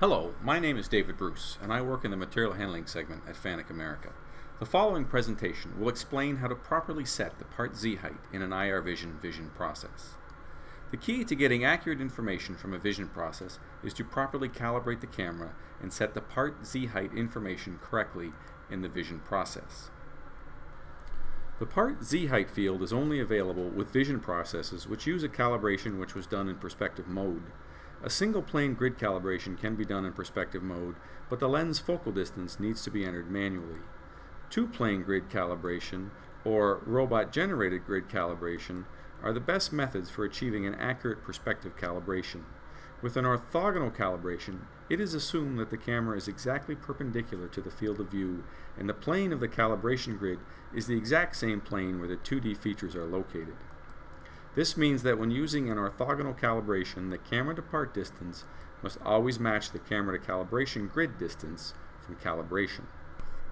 Hello, my name is David Bruce, and I work in the Material Handling segment at Fanuc America. The following presentation will explain how to properly set the part Z height in an IR Vision vision process. The key to getting accurate information from a vision process is to properly calibrate the camera and set the part Z height information correctly in the vision process. The part Z height field is only available with vision processes which use a calibration which was done in perspective mode. A single plane grid calibration can be done in perspective mode, but the lens focal distance needs to be entered manually. Two plane grid calibration, or robot generated grid calibration, are the best methods for achieving an accurate perspective calibration. With an orthogonal calibration, it is assumed that the camera is exactly perpendicular to the field of view, and the plane of the calibration grid is the exact same plane where the 2D features are located. This means that when using an orthogonal calibration, the camera to part distance must always match the camera to calibration grid distance from calibration.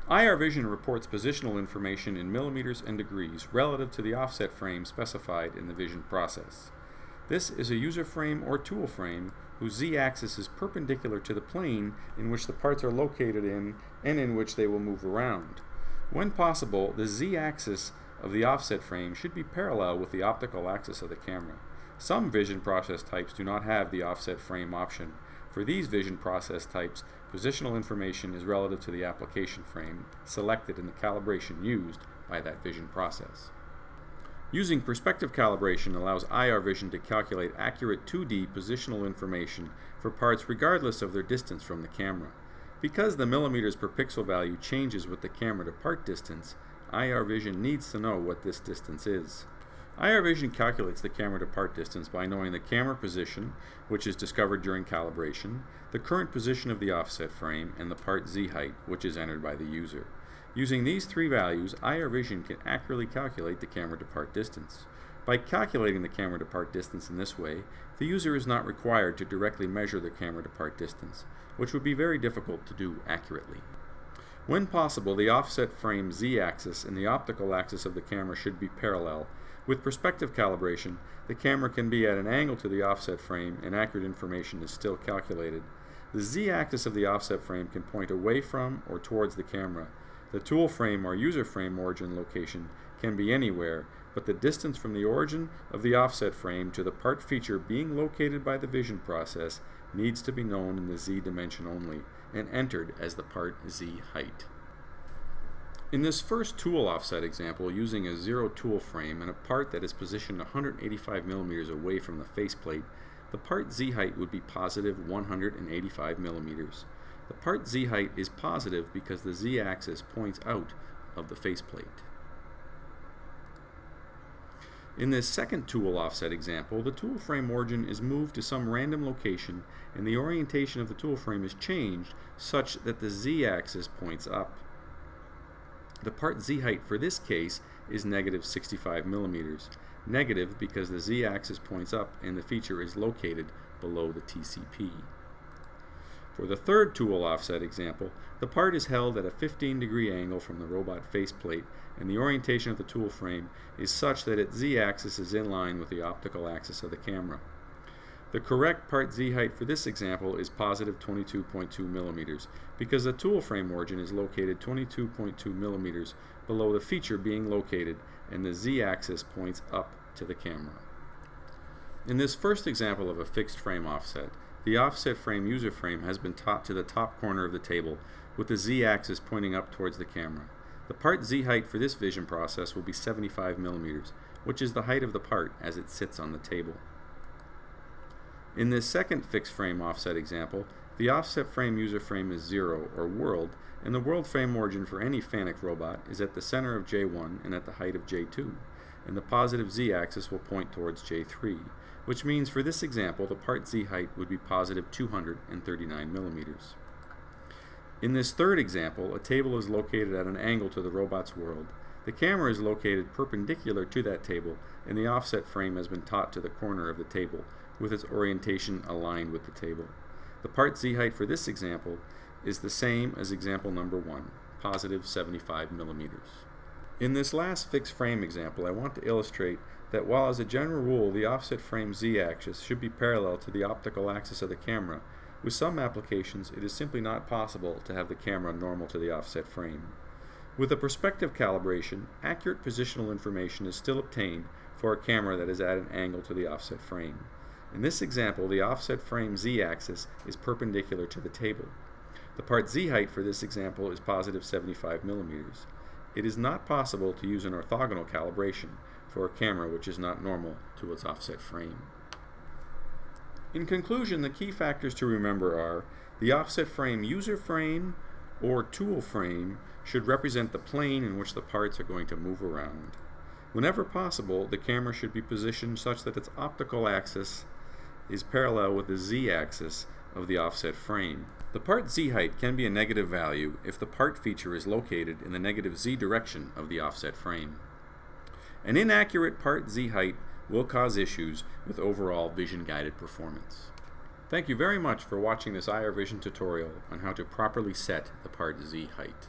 IR Vision reports positional information in millimeters and degrees relative to the offset frame specified in the vision process. This is a user frame or tool frame whose z-axis is perpendicular to the plane in which the parts are located in and in which they will move around. When possible, the z-axis of the offset frame should be parallel with the optical axis of the camera. Some vision process types do not have the offset frame option. For these vision process types, positional information is relative to the application frame selected in the calibration used by that vision process. Using perspective calibration allows IR vision to calculate accurate 2D positional information for parts regardless of their distance from the camera. Because the millimeters per pixel value changes with the camera to part distance, IR Vision needs to know what this distance is. IR Vision calculates the camera to part distance by knowing the camera position, which is discovered during calibration, the current position of the offset frame, and the part Z height, which is entered by the user. Using these three values, IR Vision can accurately calculate the camera to part distance. By calculating the camera to part distance in this way, the user is not required to directly measure the camera to part distance, which would be very difficult to do accurately. When possible, the offset frame z-axis and the optical axis of the camera should be parallel. With perspective calibration, the camera can be at an angle to the offset frame and accurate information is still calculated. The z-axis of the offset frame can point away from or towards the camera. The tool frame or user frame origin location can be anywhere, but the distance from the origin of the offset frame to the part feature being located by the vision process needs to be known in the z dimension only and entered as the part z height. In this first tool offset example, using a zero tool frame and a part that is positioned 185 millimeters away from the faceplate, the part z height would be positive 185 millimeters. The part z height is positive because the z-axis points out of the faceplate. In this second tool offset example, the tool frame origin is moved to some random location and the orientation of the tool frame is changed such that the z-axis points up. The part z height for this case is negative 65 millimeters. Negative because the z-axis points up and the feature is located below the TCP. For the third tool offset example, the part is held at a 15 degree angle from the robot faceplate and the orientation of the tool frame is such that its z-axis is in line with the optical axis of the camera. The correct part z height for this example is positive 22.2 millimeters because the tool frame origin is located 22.2 millimeters below the feature being located and the z-axis points up to the camera. In this first example of a fixed frame offset, the offset frame user frame has been taught to the top corner of the table with the z-axis pointing up towards the camera. The part z height for this vision process will be 75 millimeters, which is the height of the part as it sits on the table. In this second fixed frame offset example, the offset frame user frame is 0, or world, and the world frame origin for any Fanuc robot is at the center of J1 and at the height of J2, and the positive z-axis will point towards J3 which means for this example the part z height would be positive 239 millimeters. In this third example, a table is located at an angle to the robot's world. The camera is located perpendicular to that table, and the offset frame has been taught to the corner of the table, with its orientation aligned with the table. The part z height for this example is the same as example number 1, positive 75 millimeters. In this last fixed frame example, I want to illustrate that while as a general rule the offset frame z-axis should be parallel to the optical axis of the camera, With some applications, it is simply not possible to have the camera normal to the offset frame. With a perspective calibration, accurate positional information is still obtained for a camera that is at an angle to the offset frame. In this example, the offset frame z-axis is perpendicular to the table. The part z height for this example is positive 75 millimeters. It is not possible to use an orthogonal calibration for a camera which is not normal to its offset frame. In conclusion, the key factors to remember are the offset frame user frame or tool frame should represent the plane in which the parts are going to move around. Whenever possible, the camera should be positioned such that its optical axis is parallel with the z-axis of the offset frame. The part z height can be a negative value if the part feature is located in the negative z direction of the offset frame. An inaccurate part z height will cause issues with overall vision-guided performance. Thank you very much for watching this IR Vision tutorial on how to properly set the part z height.